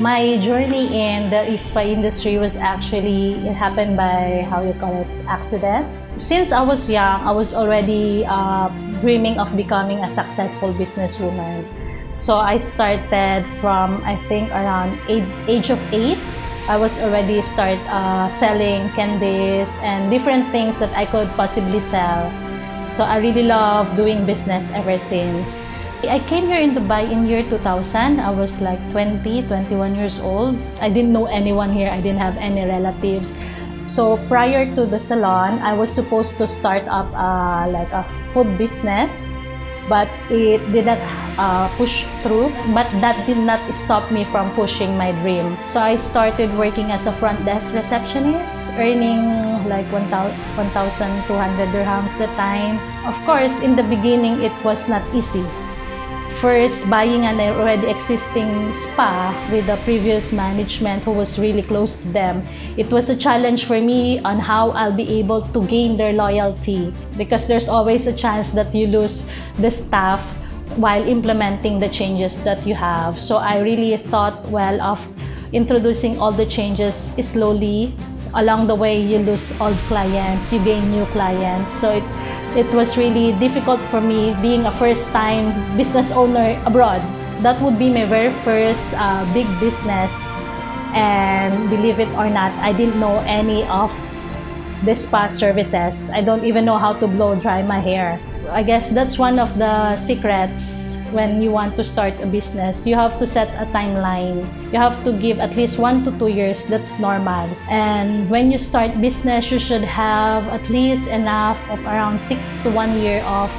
My journey in the ISPA industry was actually, it happened by, how you call it, accident. Since I was young, I was already uh, dreaming of becoming a successful businesswoman. So I started from, I think, around eight, age of eight. I was already start uh, selling candies and different things that I could possibly sell. So I really love doing business ever since. I came here in Dubai in year 2000. I was like 20, 21 years old. I didn't know anyone here. I didn't have any relatives. So prior to the salon, I was supposed to start up uh, like a food business, but it did not uh, push through. But that did not stop me from pushing my dream. So I started working as a front desk receptionist, earning like 1,200 dirhams the time. Of course, in the beginning, it was not easy first buying an already existing spa with the previous management who was really close to them. It was a challenge for me on how I'll be able to gain their loyalty because there's always a chance that you lose the staff while implementing the changes that you have. So I really thought well of introducing all the changes slowly. Along the way, you lose old clients, you gain new clients. So it, it was really difficult for me being a first-time business owner abroad. That would be my very first uh, big business. And believe it or not, I didn't know any of the spa services. I don't even know how to blow dry my hair. I guess that's one of the secrets when you want to start a business, you have to set a timeline. You have to give at least one to two years. That's normal. And when you start business, you should have at least enough of around six to one year of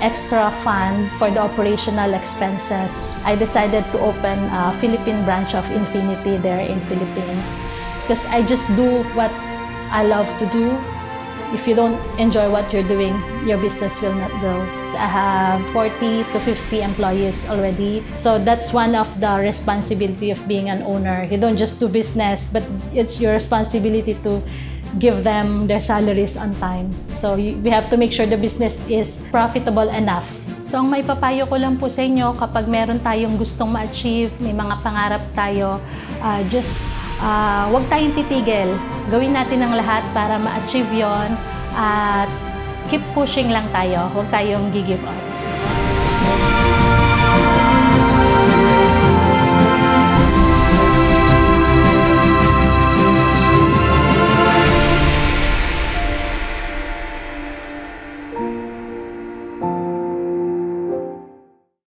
extra fund for the operational expenses. I decided to open a Philippine branch of Infinity there in Philippines because I just do what I love to do if you don't enjoy what you're doing, your business will not grow. I have 40 to 50 employees already. So that's one of the responsibility of being an owner. You don't just do business, but it's your responsibility to give them their salaries on time. So we have to make sure the business is profitable enough. So ang may papayo ko lang po sa inyo kapag meron tayong gustong ma-achieve, may mga pangarap tayo, uh, just uh, huwag tayong titigil. Gawin natin ang lahat para ma-achieve yon at keep pushing lang tayo. Huwag tayong give up.